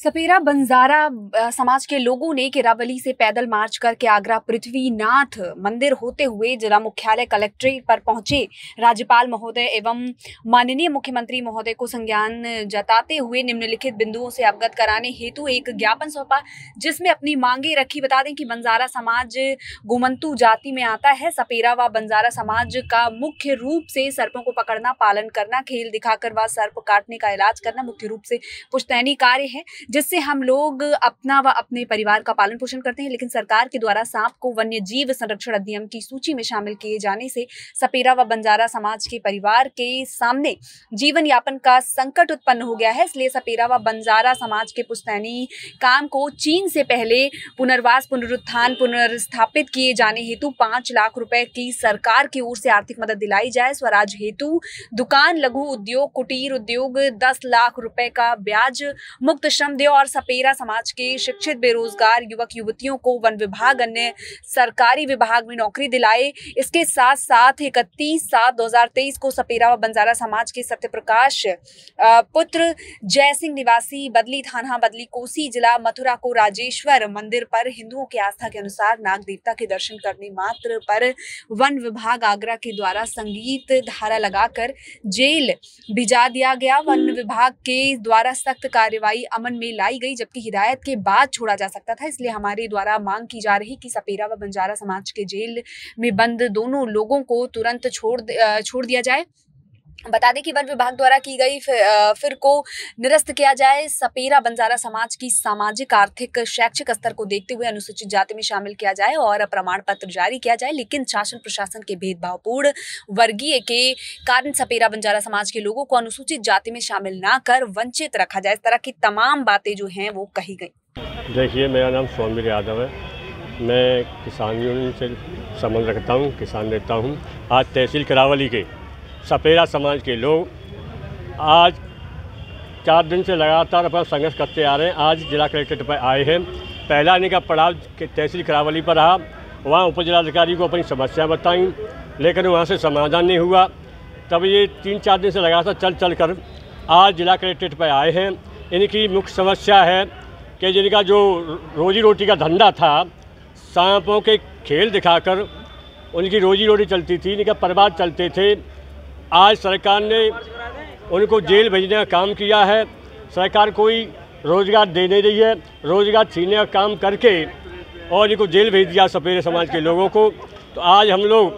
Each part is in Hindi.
सपेरा बंजारा समाज के लोगों ने केरावली से पैदल मार्च करके आगरा पृथ्वीनाथ मंदिर होते हुए जिला मुख्यालय कलेक्ट्रेट पर पहुँचे। राज्यपाल महोदय एवं माननीय मुख्यमंत्री महोदय को संज्ञान जताते हुए निम्नलिखित बिंदुओं से अवगत कराने हेतु एक ज्ञापन सौंपा, जिसमें अपनी मांगे रखी। बता दें कि बंजारा समाज गोमंतु जाति में आता है। सपेरा व बंजारा समाज का मुख्य रूप से सर्पों को पकड़ना, पालन करना, खेल दिखाकर व सर्प काटने का इलाज करना मुख्य रूप से पुश्तैनी कार्य है। जिससे हम लोग अपना व अपने परिवार का पालन पोषण करते हैं, लेकिन सरकार के द्वारा सांप को वन्य जीव संरक्षण अधिनियम की सूची में शामिल किए जाने से सपेरा व बंजारा समाज के परिवार के सामने जीवन यापन का संकट उत्पन्न हो गया है। इसलिए सपेरा व बंजारा समाज के पुस्तैनी काम को चीन से पहले पुनर्वास, पुनरुत्थान, पुनर्स्थापित किए जाने हेतु पाँच लाख रुपए की सरकार की ओर से आर्थिक मदद दिलाई जाए। स्वराज हेतु दुकान, लघु उद्योग, कुटीर उद्योग दस लाख रुपए का ब्याज, मुक्त श्रम दे और सपेरा समाज के शिक्षित, बेरोजगार युवक, युवतियों को वन विभाग, अन्य सरकारी विभाग में नौकरी दिलाए। इसके साथ साथ इकतीस सात दो को सपेरा व बंजारा समाज के सत्यप्रकाश पुत्र जय सिंह निवासी बदली थाना, बदली कोसी जिला मथुरा को राजेश्वर मंदिर पर हिंदुओं की आस्था के अनुसार नाग देवता के दर्शन करने मात्र पर वन विभाग आगरा के द्वारा संगीत धारा लगाकर जेल भिजा दिया गया। वन विभाग के द्वारा सख्त कार्यवाही अमन में लाई गई, जबकि हिदायत के बाद छोड़ा जा सकता था। इसलिए हमारे द्वारा मांग की जा रही कि सपेरा व बंजारा समाज के जेल में बंद दोनों लोगों को तुरंत छोड़ छोड़ दिया जाए। बता दें कि वन विभाग द्वारा की गई फिर को निरस्त किया जाए। सपेरा बंजारा समाज की सामाजिक, आर्थिक, शैक्षिक स्तर को देखते हुए अनुसूचित जाति में शामिल किया जाए और प्रमाण पत्र जारी किया जाए, लेकिन शासन प्रशासन के भेदभावपूर्ण वर्गीय के कारण सपेरा बंजारा समाज के लोगों को अनुसूचित जाति में शामिल ना कर वंचित रखा जाए। इस तरह की तमाम बातें जो हैं, वो कही गई। देखिए, मेरा नाम सोमवीर यादव है। मैं किसान यूनियन से संबंध रखता हूँ, किसान नेता हूँ। आज तहसील करावली के सपेरा समाज के लोग, आज चार दिन से लगातार अपना संघर्ष करते आ रहे हैं। आज जिला कलेक्ट्रेट पर आए हैं। पहला इनका पड़ाव तहसील करावली पर रहा। वहाँ उप जिलाधिकारी को अपनी समस्या बताई, लेकिन वहाँ से समाधान नहीं हुआ। तब ये तीन चार दिन से लगातार चल चल कर आज जिला कलेक्ट्रेट पर आए हैं। इनकी मुख्य समस्या है कि जिनका जो रोजी रोटी का धंधा था, सांपों के खेल दिखाकर उनकी रोजी रोटी चलती थी, इनका परिवार चलते थे। आज सरकार ने उनको जेल भेजने का काम किया है। सरकार कोई रोज़गार दे नहीं रही है। रोज़गार छीनने का काम करके और इनको जेल भेज दिया सपेरे समाज के लोगों को। तो आज हम लोग,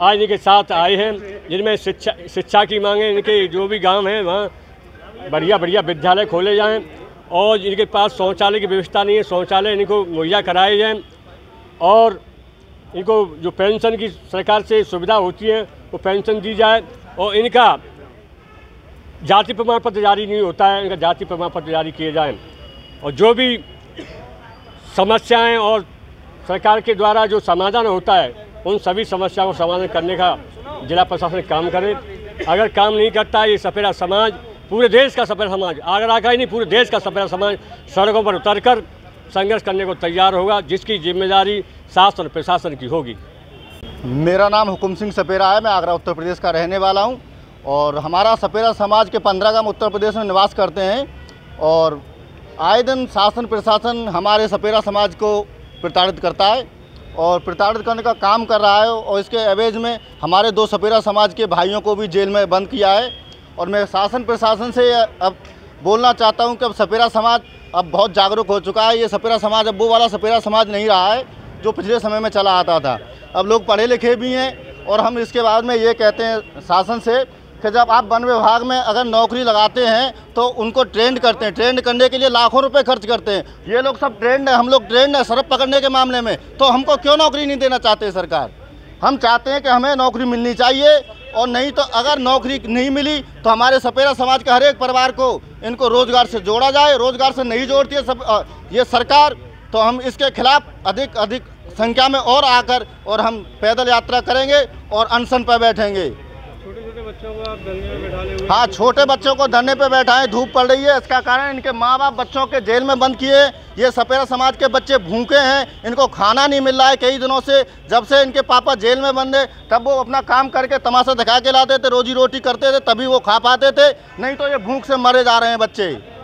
आज इनके साथ आए हैं, जिनमें शिक्षा शिक्षा की मांगे, इनके जो भी गाँव हैं, वहाँ बढ़िया बढ़िया विद्यालय खोले जाएँ और इनके पास शौचालय की व्यवस्था नहीं है। शौचालय इनको मुहैया कराए जाएँ और इनको जो पेंशन की सरकार से सुविधा होती है, वो पेंशन दी जाए और इनका जाति प्रमाण पत्र जारी नहीं होता है, इनका जाति प्रमाण पत्र जारी किए जाए। और जो भी समस्याएँ और सरकार के द्वारा जो समाधान होता है, उन सभी समस्याओं को समाधान करने का जिला प्रशासन काम करे। अगर काम नहीं करता ये सपेरा समाज, पूरे देश का सपेरा समाज, आगरा का ही नहीं, पूरे देश का सपेरा समाज, सड़कों पर उतरकर संघर्ष करने को तैयार होगा, जिसकी ज़िम्मेदारी शासन, प्रशासन की होगी। मेरा नाम हुकुम सिंह सपेरा है, मैं आगरा, उत्तर प्रदेश का रहने वाला हूँ। और हमारा सपेरा समाज के पंद्रह गाँव उत्तर प्रदेश में निवास करते हैं। और आए दिन शासन, प्रशासन हमारे सपेरा समाज को प्रताड़ित करता है। और प्रताड़ित करने का काम कर रहा है और इसके एवेज में हमारे दो सपेरा समाज के भाइयों को भी जेल में बंद किया है। और मैं शासन, प्रशासन से अब बोलना चाहता हूँ कि अब सपेरा समाज अब बहुत जागरूक हो चुका है। ये सपेरा समाज अब वो वाला सपेरा समाज नहीं रहा है, जो पिछले समय में चला आता था। अब लोग पढ़े लिखे भी हैं और हम इसके बाद में ये कहते हैं शासन से कि जब आप वन विभाग में अगर नौकरी लगाते हैं तो उनको ट्रेंड करते हैं। ट्रेंड करने के लिए लाखों रुपए खर्च करते हैं। ये लोग सब ट्रेंड है, हम लोग ट्रेंड है सरप पकड़ने के मामले में। तो हमको क्यों नौकरी नहीं देना चाहते सरकार? हम चाहते हैं कि हमें नौकरी मिलनी चाहिए और नहीं तो अगर नौकरी नहीं मिली तो हमारे सपेरा समाज के हर एक परिवार को इनको रोज़गार से जोड़ा जाए, रोज़गार से नहीं जोड़ती है सब ये सरकार। तो हम इसके खिलाफ अधिक अधिक संख्या में और आकर और हम पैदल यात्रा करेंगे और अनशन पर बैठेंगे। हाँ छोटे बच्चों को धरने पे है धूप पड़ रही है, इसका कारण इनके माँ बाप बच्चों के जेल में बंद किए, ये सपेरा समाज के बच्चे भूखे हैं, इनको खाना नहीं मिल रहा है कई दिनों से, जब से इनके पापा जेल में बंद है तब वो अपना काम करके तमाशा दिखा के लाते थे, रोजी रोटी करते थे, तभी वो खा पाते थे, नहीं तो ये भूख से मरे जा रहे हैं बच्चे।